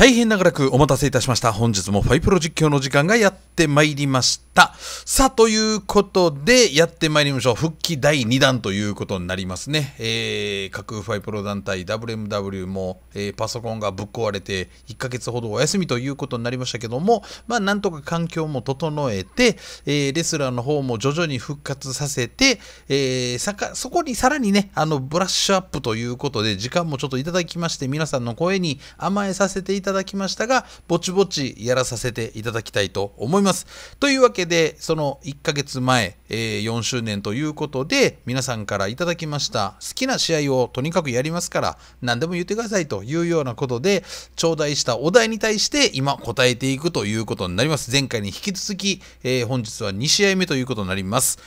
大変長らくお待たせいたしました。本日もファイプロ実況の時間がやってまいりました。さあ、ということで、やってまいりましょう。復帰第2弾ということになりますね。えー、架空ファイプロ団体 WMW も、えーパソコンがぶっ壊れて1ヶ月ほどお休みということになりましたけども、まあ、なんとか環境も整えて、えーレスラーの方も徐々に復活させて、えーそこにさらにね、あの、ブラッシュアップということで、時間もちょっといただきまして、皆さんの声に甘えさせていただただきましたが、ぼちぼちやらさせていただきたいと思います。というわけで、その1ヶ月前、えー4周年ということで、皆さんからいただきました、好きな試合をとにかくやりますから、何でも言ってくださいというようなことで、頂戴したお題に対して今答えていくということになります。前回に引き続き、えー本日は2試合目ということになります。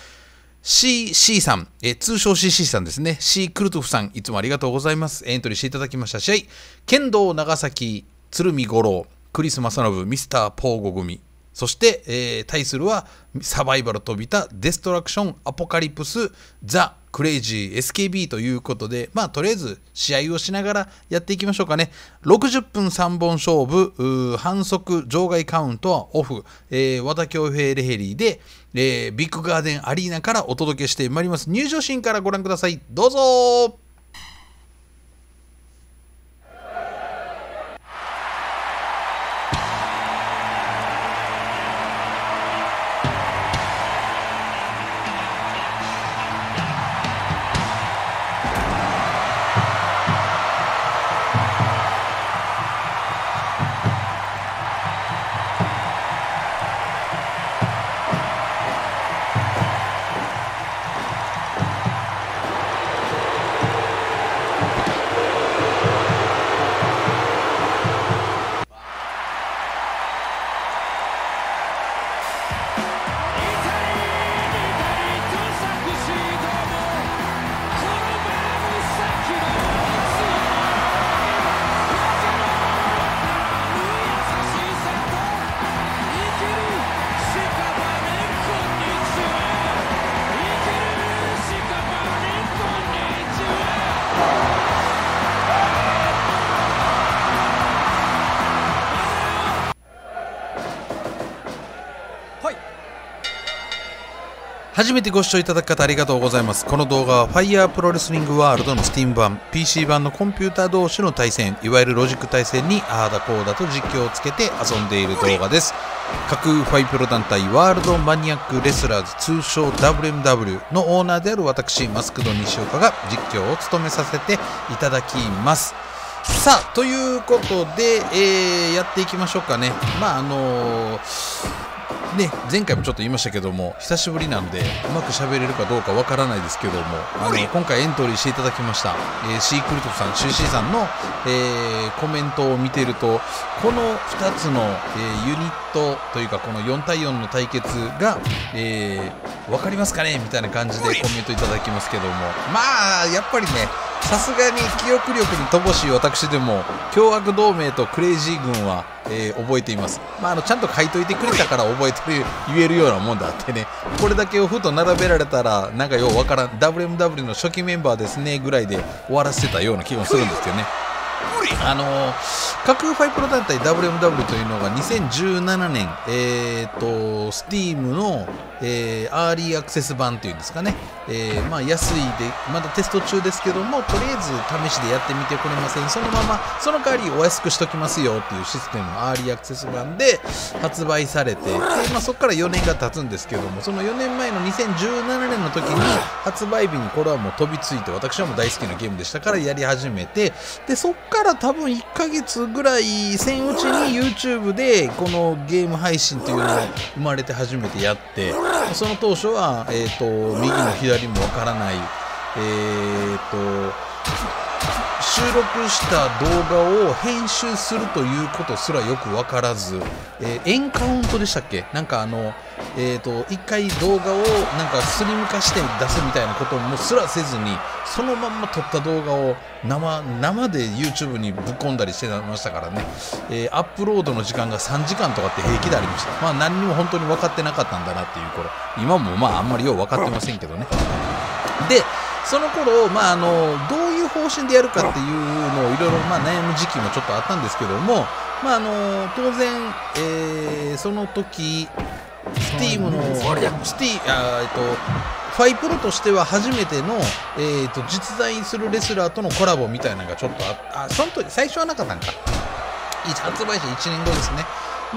CC さん、え通称 CC さんですね。C クルトフさん、いつもありがとうございます。エントリーしていただきました試合、剣道長崎、鶴見五郎、クリス・マサノブ、ミスター・ポーゴ組、そして、えー対するはサバイバル飛びたデストラクション・アポカリプス・ザ・クレイジー SKB ということで、まあ、とりあえず試合をしながらやっていきましょうかね。60分3本勝負、反則、場外カウントはオフ、えー和田恭平レヘリーで、えービッグガーデンアリーナからお届けしてまいります。入場シーンからご覧ください。どうぞ初めてご視聴いただく方ありがとうございます。この動画は Fire プロレスリングワールドの Steam 版、PC 版のコンピューター同士の対戦、いわゆるロジック対戦にあーだこうだと実況をつけて遊んでいる動画です。架空ファイプロ団体ワールドマニアックレスラーズ通称 WMW のオーナーである私、マスクド西岡が実況を務めさせていただきます。さあ、ということで、えーやっていきましょうかね。まあ、あのーね、前回もちょっと言いましたけども久しぶりなんでうまく喋れるかどうかわからないですけどもあの今回エントリーしていただきました、えー、シークルトフさん CC さんの、えーコメントを見てるとこの2つの、えーユニットというかこの4対4の対決が、えー、分かりますかね？みたいな感じでコメントいただきますけども。まあやっぱりねさすがに記憶力に乏しい私でも凶悪同盟とクレイジー軍は、えー覚えています、まあ、あのちゃんと書いといてくれたから覚えてる言えるようなもんだってね。これだけをふと並べられたらなんかようわからん。WMW の初期メンバーですねぐらいで終わらせてたような気もするんですけどねあのー、架空ファイプロ団体 WMW というのが2017年、えー、と Steam の、えーアーリーアクセス版というんですかね、えーまあ、安いでまだテスト中ですけどもとりあえず試しでやってみてくれません。そのままその代わりお安くしときますよっていうシステムアーリーアクセス版で発売されてで、まあ、そこから4年が経つんですけどもその4年前の2017年の時に発売日にこれはもう飛びついて私はもう大好きなゲームでしたからやり始めてでそっから多分1ヶ月ぐらいせんうちに YouTube でこのゲーム配信というのが生まれて初めてやってその当初は、えー、と右も左もわからない。えー、と収録した動画を編集するということすらよくわからず、えーエンカウントでしたっけ？なんかあの、えー、と一回動画をなんかスリム化して出すみたいなこともすらせずにそのまんま撮った動画を生生で YouTube にぶっ込んだりしてましたからね、えーアップロードの時間が3時間とかって平気でありました。まあ何にも本当に分かってなかったんだなっていう頃。今もまああんまりよう分かってませんけどね。でその頃、まあ、あのどういう方針でやるかっていうのをいろいろ悩む時期もちょっとあったんですけども、まああの当然、えーその時スティームのスティあーえっとファイプロとしては初めての、えー、と実在するレスラーとのコラボみたいなのがちょっとああその時最初はなかったんか。発売して1年後ですね。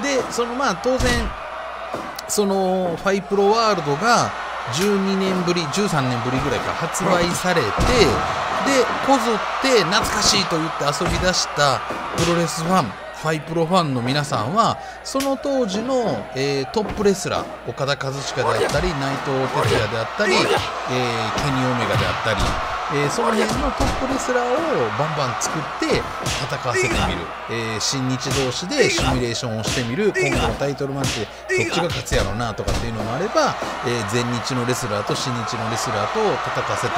でそのまあ当然そのファイプロワールドが12年ぶり13年ぶりぐらいから発売されてでこぞって懐かしいと言って遊び出したプロレスファンファイプロファンの皆さんはその当時の、えートップレスラーオカダ・カズチカであったり内藤哲也であったり、えーケニー・オメガであったり、えーその辺のトップレスラーをバンバン作って戦わせてみる、えー新日同士でシミュレーションをしてみる。今後のタイトルマッチでどっちが勝つやろうなとかっていうのもあれば、えー全日のレスラーと新日のレスラーと戦わせて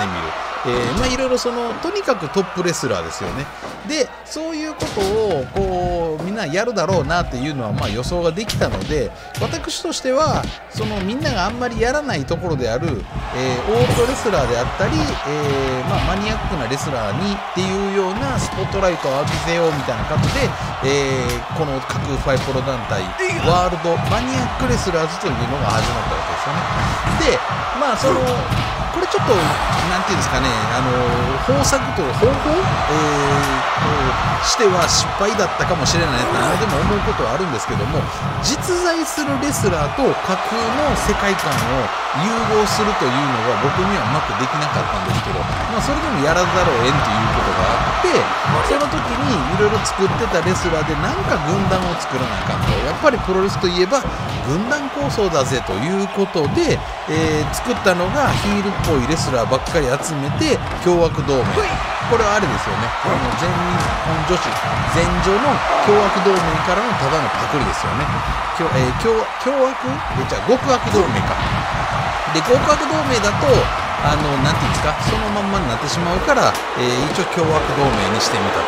みる、えーまあいろいろそのとにかくトップレスラーですよね。でそういうことをこうみんなやるだろうなっていうのはまあ予想ができたので私としてはそのみんながあんまりやらないところである、えーオールドレスラーであったり、えーまあ、マニアックなレスラーにっていうようなスポットライトを浴びせようみたいな感じで、えーこの各ファイプロ団体ワールドマニアックレスラーズというのが始まったわけですよね。でまあそのこれちょっとなんていうんですかねあの方策と方法、えーこうしては失敗だったかもしれないなでも思うことはあるんですけども実在するレスラーと架空の世界観を融合するというのが僕にはうまくできなかったんですけど、まあ、それでもやらざるを得んということがあってその時にいろいろ作ってたレスラーでなんか軍団を作らなあかんと。やっぱりプロレスといえば軍団構想だぜということで、えー作ったのがヒールっぽいレスラーばっかり集めて凶悪同盟。これはあれですよね。あの全日本女子前女の凶悪同盟からのただのパクリですよね。凶,、えー凶凶悪？えじゃあ極悪同盟か。で極悪同盟だとあのなんていうんですか？そのまんまになってしまうから、えー一応凶悪同盟にしてみたと、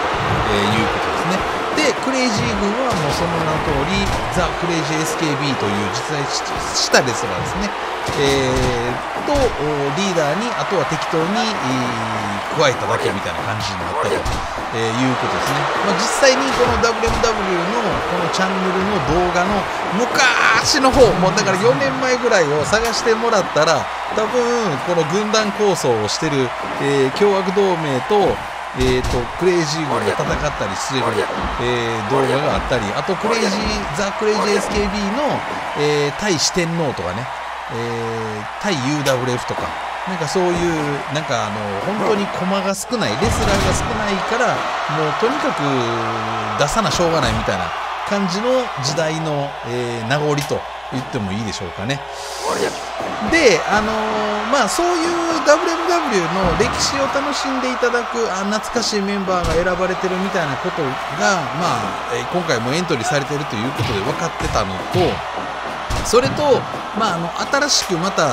えーいうことですねでクレイジー軍はもうその名の通りザ・クレイジー SKB という実在したレスラーですね、えーとリーダーにあとは適当に、加えただけみたいな感じになったと、えーいうことですね、まあ、実際にこの WMW のこのチャンネルの動画の昔の方もうだから4年前ぐらいを探してもらったら多分この軍団構想をしてる、えー凶悪同盟とえー、とクレイジー軍で戦ったりする、えー動画があったりあとクレイジーザ・クレイジー SKB の、えー対四天王とかね、えー対 UWF とか。なんかそういうなんかあの本当に駒が少ないレスラーが少ないからもうとにかく出さなしょうがないみたいな感じの時代の、えー名残と言ってもいいでしょうかね。で、あのーまあそういう WMW の歴史を楽しんでいただくあ懐かしいメンバーが選ばれてるみたいなことが、まあえー今回もエントリーされてるということで分かってたのとそれと、まあ、あの新しくまた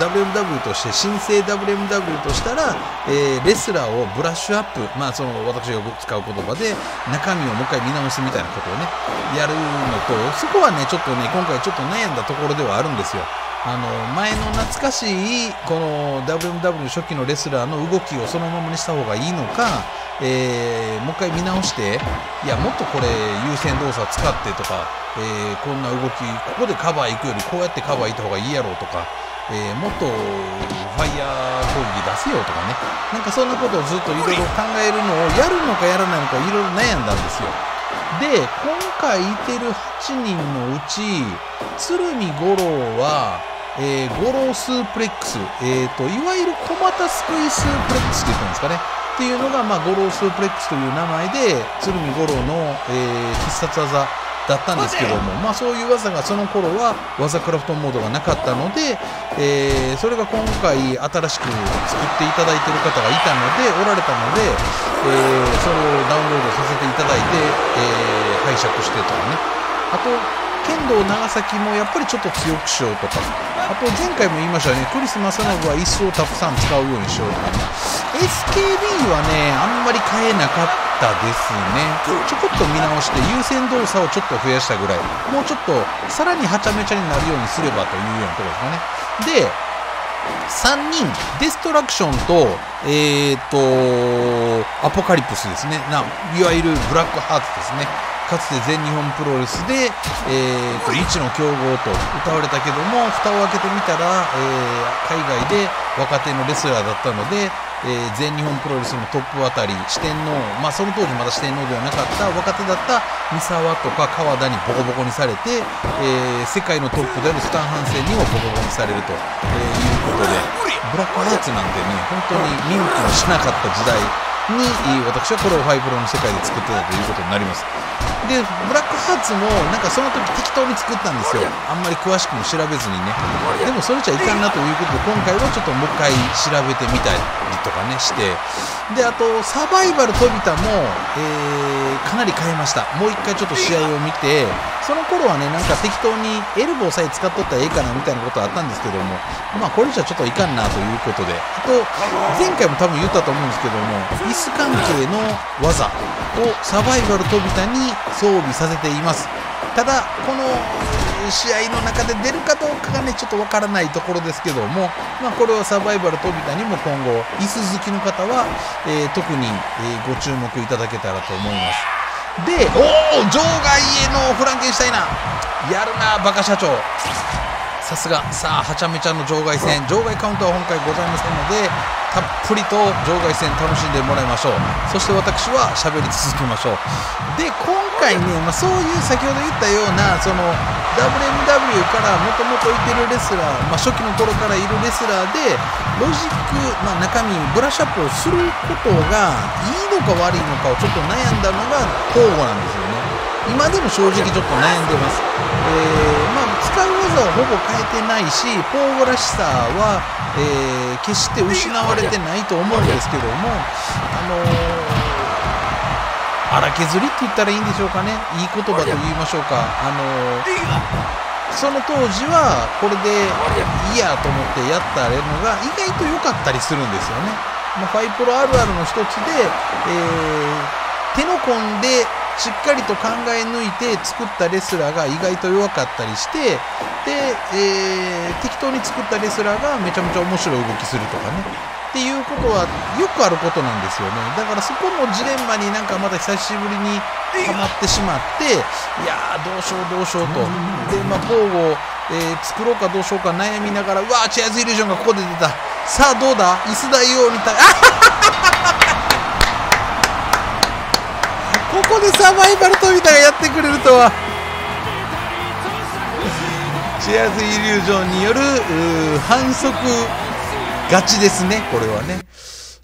WMW として新生 WMW としたら、えーレスラーをブラッシュアップ、まあ、その私がよく使う言葉で中身をもう一回見直すみたいなことをねやるのとそこはねちょっとね今回ちょっと悩んだところではあるんですよ。あの前の懐かしいこの WMW 初期のレスラーの動きをそのままにした方がいいのか、えーもう一回見直していやもっとこれ優先動作使ってとか、えーこんな動きここでカバー行くよりこうやってカバー行った方がいいやろうとか、えーもっとファイヤー攻撃出せよとかね。なんかそんなことをずっといろいろ考えるのをやるのかやらないのかいろいろ悩んだんですよ。で今回いてる8人のうち鶴見五郎は、えー、五郎スープレックス、えー、といわゆる小股すくいスープレックスって言ったんですかね。っていうのが、まあ、五郎スープレックスという名前で鶴見五郎の、えー必殺技だったんですけども、まあ、そういう技がその頃は技クラフトモードがなかったので、えーそれが今回新しく作っていただいている方がいたのでおられたので、えーそれをダウンロードさせていただいて、えー拝借してとかね。あと剣道長崎もやっぱりちょっと強くしようとか。あと前回も言いましたねクリス正信は椅子をたくさん使うようにしようとか。ね SKB はねあんまり変えなかったですね。ちょこっと見直して優先動作をちょっと増やしたぐらい。もうちょっとさらにはちゃめちゃになるようにすればというようなところですかね。で3人デストラクションとえー、とアポカリプスですね。ないわゆるブラックハーツですね。かつて全日本プロレスで、えーと、一の強豪と歌われたけども蓋を開けてみたら、えー、海外で若手のレスラーだったので、えー、全日本プロレスのトップあたり四天王、まあ、その当時まだ四天王ではなかった若手だった三沢とか川田にボコボコにされて、えー、世界のトップであるスタン・ハンセンにもボコボコにされると、えいうことでブラックハーツなんてね本当に見向きもしなかった時代。に私はこれをファイブロの世界で作ってたということになります。でブラックハーツもなんかその時適当に作ったんですよ。あんまり詳しくも調べずにね。でもそれじゃいかんなということで今回はちょっともう一回調べてみたりとかねして。であとサバイバル飛びたも、えー、かなり変えました。もう一回ちょっと試合を見てその頃はねなんか適当にエルボーさえ使っとったらええかなみたいなことはあったんですけどもまあこれじゃちょっといかんなということで。あと前回も多分言ったと思うんですけども椅子関係の技をサバイバル飛びたに装備させています。ただこの試合の中で出るかどうかがねちょっとわからないところですけども、まあ、これはサバイバル飛田にも今後椅子好きの方は、えー、特に、え、ご注目いただけたらと思います。でおお場外へのフランケンシュタイナー。やるなバカ社長。さすが。さあはちゃめちゃの場外戦。場外カウントは今回ございませんのでたっぷりと場外戦楽しんでもらいましょう。そして私は喋り続けましょう。で今回ね、まあ、そういう先ほど言ったようなその WMW からもともといてるレスラー、まあ、初期の頃からいるレスラーでロジック、まあ、中身ブラッシュアップをすることがいいのか悪いのかをちょっと悩んだのが交互なんですよね。今でも正直ちょっと悩んでます、えー、まあ、使う技をほぼ変えてないしポーゴらしさは、えー、決して失われてないと思うんですけどもあのー、荒削りって言ったらいいんでしょうかね。いい言葉と言いましょうか。あのその当時はこれでいいやと思ってやったのが意外と良かったりするんですよね。まあ、ファイプロあるあるの一つで、えー、手の込んでしっかりと考え抜いて作ったレスラーが意外と弱かったりしてで、えー、適当に作ったレスラーがめちゃめちゃ面白い動きするとかね。っていうことはよくあることなんですよね。だからそこのジレンマになんかまた久しぶりにはまってしまっていやーどうしようどうしようと。でまあ交互、えー、作ろうかどうしようか悩みながらうわーチェアーズイリュージョンがここで出た。さあどうだ？椅子大王に対あここでサバイバル飛びがやってくれるとは。チェアーズイリュージョンによる反則勝ちですねこれはね、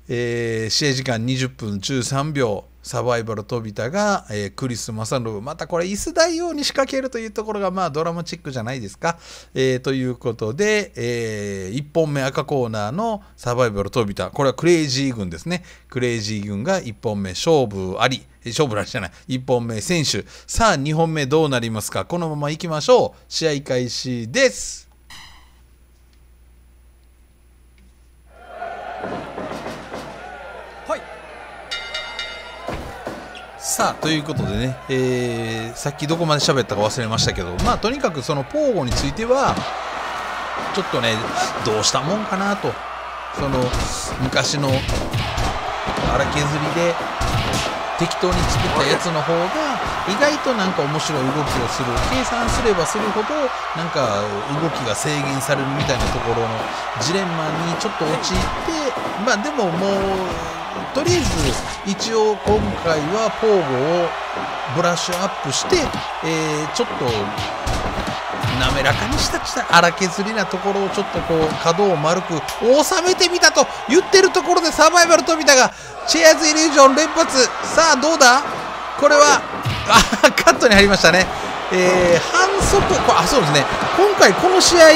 えー、試合時間20分13秒サバイバル飛田が、えー、クリス・マサノブ。またこれ椅子大王に仕掛けるというところがまあドラマチックじゃないですか、えー、ということで、えー、1本目赤コーナーのサバイバル飛田これはクレイジー軍ですね。クレイジー軍が1本目勝負あり。勝負らしじゃない。1本目選手。さあ2本目どうなりますか？このままいきましょう。試合開始です。さあということでね、えー、さっきどこまで喋ったか忘れましたけどまあとにかくそのポーゴについてはちょっとねどうしたもんかなと。その昔の荒削りで適当に作ったやつの方が意外となんか面白い動きをする。計算すればするほどなんか動きが制限されるみたいなところのジレンマにちょっと陥ってまあでももうとりあえず一応今回はポーゴをブラッシュアップして、えー、ちょっと滑らかにした荒削りなところをちょっとこう角を丸く収めてみたと言ってるところでサバイバル飛びたがチェアーズイリュージョン連発。さあどうだ？これはあカットに入りましたね。えー、反則。あそうですね。今回この試合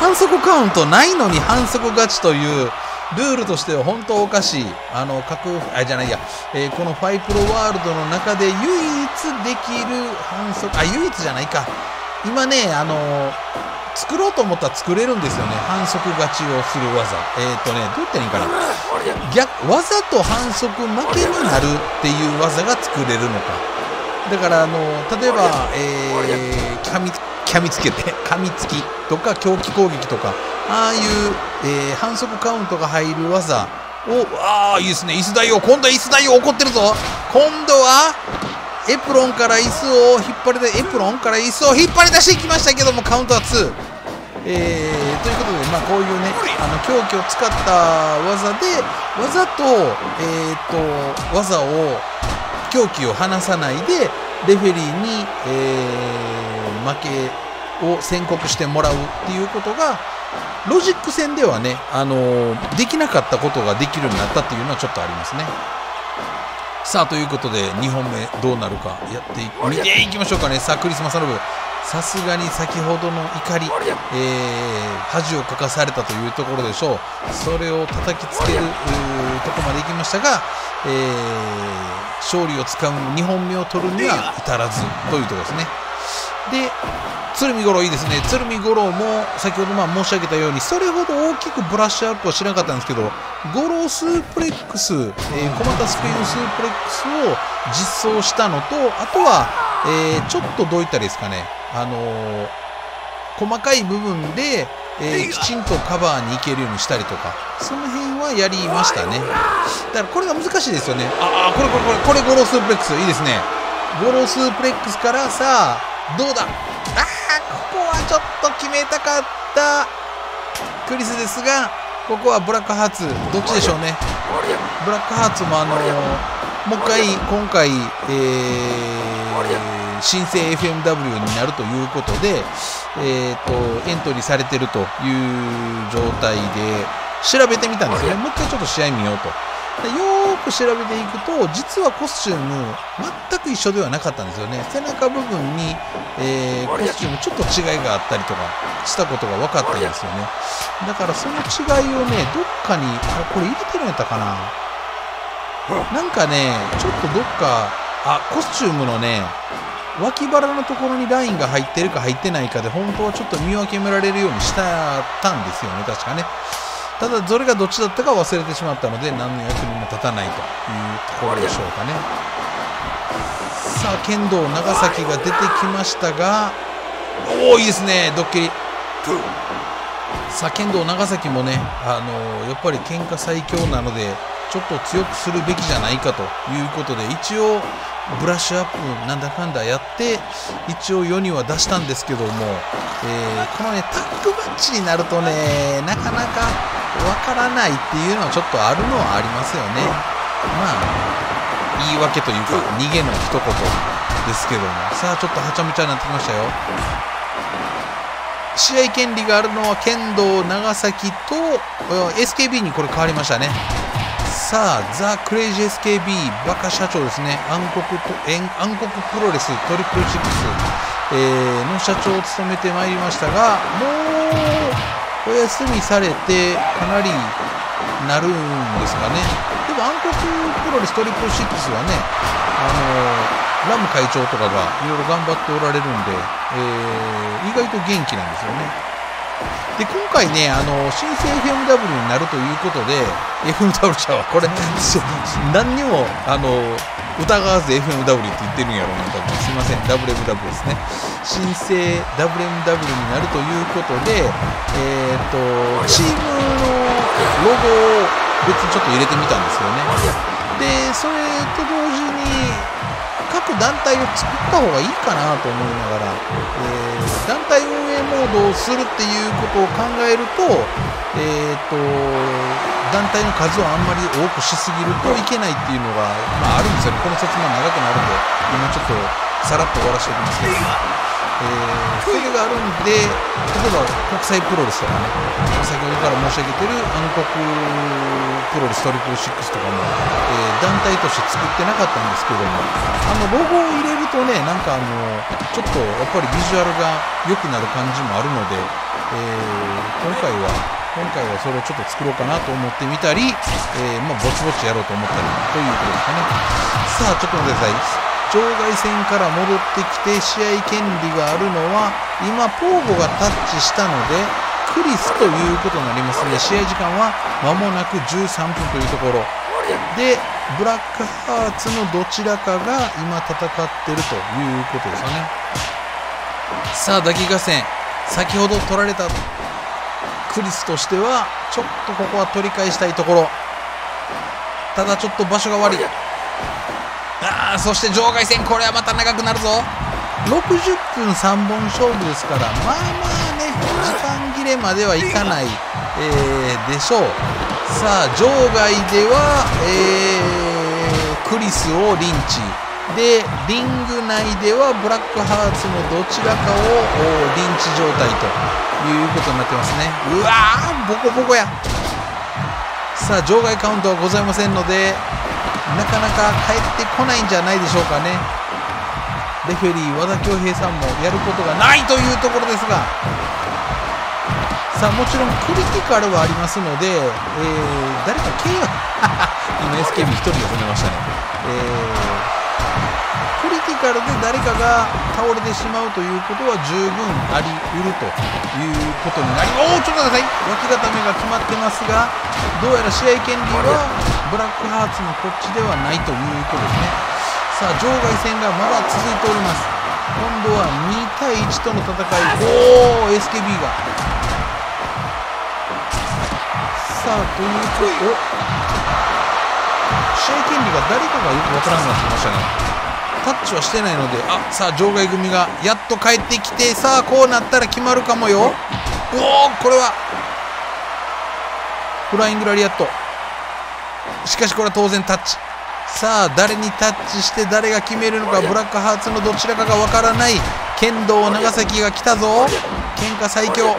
反則カウントないのに反則勝ちというルールとしては本当おかしい。あの、各、あ、じゃないや、えー、このファイプロワールドの中で唯一できる反則、あ、唯一じゃないか。今ね、あのー、作ろうと思ったら作れるんですよね。反則勝ちをする技。えっ、ー、とね、どう言ったらいいかな。逆、わざと反則負けになるっていう技が作れるのか。だから、あの例えば、えー、噛み、つけて、噛みつきとか狂気攻撃とか、ああいう、えー、反則カウントが入る技をああいいですね。椅子大王。今度は椅子大王怒ってるぞ。今度はエプロンから椅子を引っ張り出エプロンから椅子を引っ張り出していきましたけどもカウントは2、えー、ということで、まあ、こういうねあの狂気を使った技でわざと,、えーと、技を狂気を離さないでレフェリーに、えー、負けを宣告してもらうっていうことがロジック戦ではね、あのー、できなかったことができるようになったっていうのはちょっとありますね。さあということで2本目どうなるかやって見ていきましょうかね。さあクリスマスの部さすがに先ほどの怒り、えー、恥をかかされたというところでしょう。それを叩きつけるとこまでいきましたが、えー、勝利をつかむ2本目を取るには至らずというところですねで鶴見五郎いいですね。鶴見五郎も先ほどまあ申し上げたようにそれほど大きくブラッシュアップはしなかったんですけど五郎スープレックス、えー、小股スペインスープレックスを実装したのとあとは、えー、ちょっとどういったらいいですかね。あのー、細かい部分で、えー、きちんとカバーに行けるようにしたりとかその辺はやりましたね。だからこれが難しいですよね。ああこれこれこれこれ五郎スープレックスいいですね。五郎スープレックスからさあどうだ？あここはちょっと決めたかった。クリスですがここはブラックハーツ。どっちでしょうね？ブラックハーツもあのもう一回今回、えー、新生 FMW になるということで、えーと、エントリーされてるという状態で調べてみたんですよね。もう一回ちょっと試合見ようと。よーく調べていくと実はコスチューム全く一緒ではなかったんですよね。背中部分に、えー、コスチュームちょっと違いがあったりとかしたことが分かったんですよね。だからその違いをねどっかにあこれ入れてるんやったかな？なんかねちょっとどっかあコスチュームのね脇腹のところにラインが入ってるか入ってないかで本当はちょっと見分けられるようにしたたんですよね。確かねただそれがどっちだったか忘れてしまったので何の役にも立たないというところでしょうかね。さあ剣道長崎が出てきましたがおおいいですね。ドッキリ。さあ剣道長崎もねあの、やっぱり喧嘩最強なのでちょっと強くするべきじゃないかということで一応ブラッシュアップなんだかんだやって一応世には出したんですけども、えー、このねタッグマッチになるとねなかなかからないっていうのはちょっとあるのはありますよね。まあ言い訳というか逃げの一言ですけども。さあちょっとはちゃめちゃになってきましたよ。試合権利があるのは剣道長崎と SKB にこれ変わりましたね。さあ、ザ・クレイジー SKB バカ社長ですね、暗黒と暗黒プロレストリプルシックス、えー、の社長を務めてまいりましたが、もうお休みされてかなりなるんですかね。でも暗黒プロレストリプルシックスはね、あのー、ラム会長とかがいろいろ頑張っておられるんで、えー、意外と元気なんですよね。で今回ねあの新生 FMW になるということで FMW 社はこれ 何にもあの疑わず FMW って言ってるんやろうなと思すいません。WMW ですね。新生 WMW になるということでえっ、ー、とチームのロゴを別にちょっと入れてみたんですよね。でそれと同時に各団体を作った方がいいかなと思いながら、えー、団体運営モードをするっていうことを考えると,、えーと、団体の数をあんまり多くしすぎるといけないっていうのが、まあ、あるんですよね。この説明長くなるんで今ちょっとさらっと終わらせておきますけど。えー、それがあるんで例えば国際プロレスとかね。先ほどから申し上げてる暗黒プロレストリプルシックスとかも、えー、団体として作ってなかったんですけども。あのロゴを入れるとねなんかあのちょっとやっぱりビジュアルが良くなる感じもあるので、えー、今回は今回はそれをちょっと作ろうかなと思ってみたり、えー、まあ、ぼちぼちやろうと思ったりということですかね。さあちょっと待ってください場外戦から戻ってきて試合権利があるのは今ポーゴがタッチしたのでクリスということになりますので試合時間は間もなく13分というところ。でブラックハーツのどちらかが今戦ってるということですよね。さあ打撃合戦。先ほど取られたクリスとしてはちょっとここは取り返したいところ。ただちょっと場所が悪い。あさあそして場外戦これはまた長くなるぞ。60分3本勝負ですからまあまあね時間切れまではいかない、えー、でしょう。さあ場外では、えー、クリスをリンチ。でリング内ではブラックハーツのどちらかをリンチ状態ということになってますね。うわーボコボコや。さあ場外カウントはございませんのでなかなか帰ってこないんじゃないでしょうかね。レフェリー和田恭平さんもやることがないというところですが。さあもちろんクリティカルはありますので、えー、誰か KO 今 SKB1 人が止めましたね、えークリティカルで誰かが倒れてしまうということは十分ありうるということになりおおちょっと待ってください。脇固めが決まってますがどうやら試合権利はブラックハーツのこっちではないということですね。さあ場外戦がまだ続いております。今度は2対1との戦い。おお SKB が。さあというとお試合権利が誰かがよくわからなくなってきましたね。タッチはしてないのであさあ場外組がやっと帰ってきてさあこうなったら決まるかもよ。おおこれはフライングラリアット。しかしこれは当然タッチ。さあ誰にタッチして誰が決めるのかブラックハーツのどちらかがわからない。剣道長崎が来たぞ。喧嘩最強。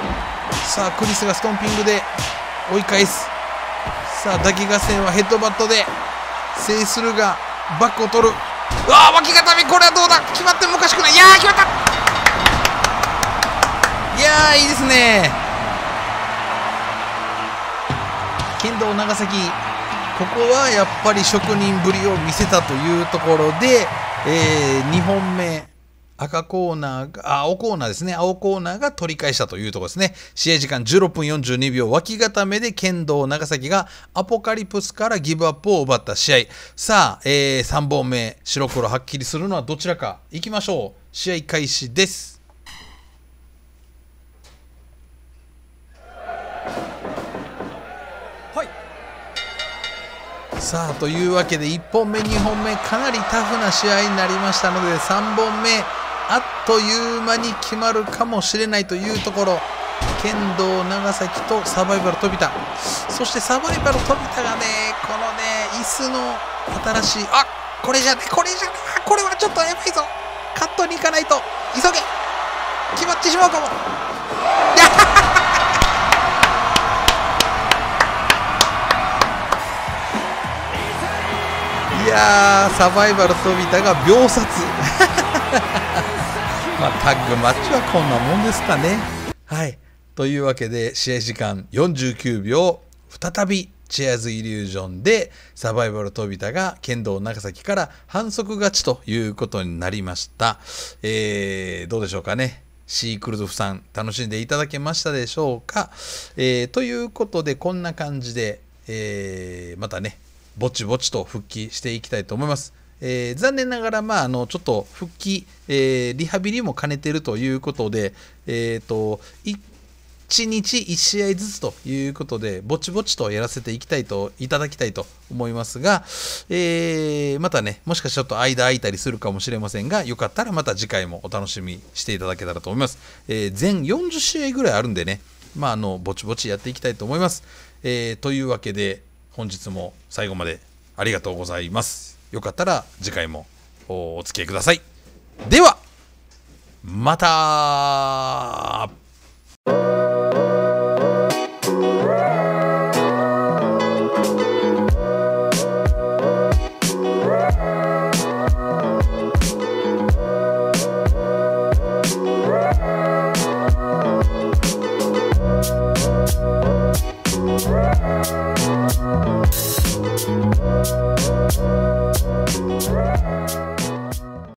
さあクリスがストンピングで追い返す。さあ打撃合戦はヘッドバットで制するがバックを取る。うわ脇固めこれはどうだ？決まってもおかしくない。いや決まった！いやいいですね。剣道長崎ここはやっぱり職人ぶりを見せたというところで、えー、2本目。赤コーナーが、青コーナーですね。青コーナーが取り返したというところですね。試合時間16分42秒、脇固めで剣道長崎がアポカリプスからギブアップを奪った試合。さあ、えー、3本目、白黒はっきりするのはどちらか。いきましょう。試合開始です。さあというわけで1本目2本目かなりタフな試合になりましたので3本目あっという間に決まるかもしれないというところ。剣道長崎とサバイバル飛田。そしてサバイバル飛田がねこのね椅子の新しいあこれじゃねこれじゃねこれはちょっとやばいぞ。カットに行かないと。急げ。決まってしまうかも。いやサバイバル飛田が秒殺。まあ、タッグマッチはこんなもんですかね。はい。というわけで、試合時間49秒、再びチェアーズイリュージョンでサバイバル飛田が剣道長崎から反則勝ちということになりました。えー、どうでしょうかね。シークルドフさん楽しんでいただけましたでしょうか。えー、ということでこんな感じで、えー、またねぼちぼちと復帰していきたいと思います。えー、残念ながら、まあ、あのちょっと復帰、えー、リハビリも兼ねてるということで、えーと、1日1試合ずつということで、ぼちぼちとやらせていきたいと、いただきたいと思いますが、えー、またね、もしかしたらちょっと間空いたりするかもしれませんが、よかったらまた次回もお楽しみしていただけたらと思います。えー、全40試合ぐらいあるんでね、まあ、あの、ぼちぼちやっていきたいと思います。えー、というわけで、本日も最後までありがとうございます。よかったら次回もお付き合いください。では、また